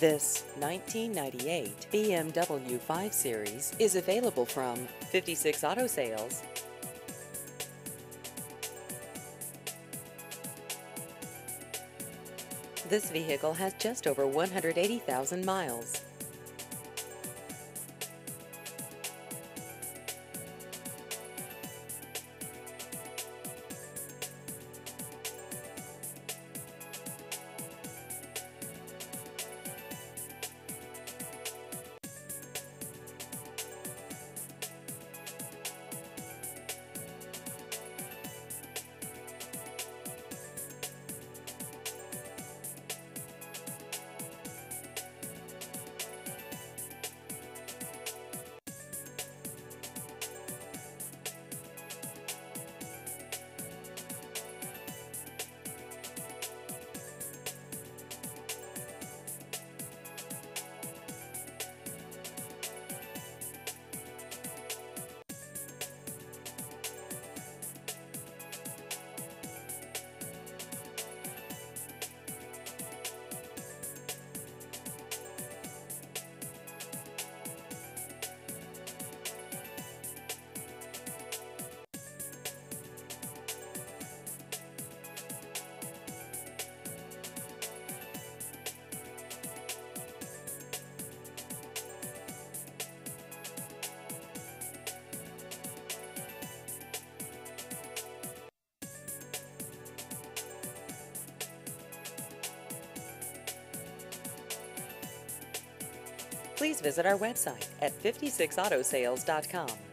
This 1998 BMW 5 Series is available from 56 Auto Sales. This vehicle has just over 180,000 miles. Please visit our website at 56autosales.com.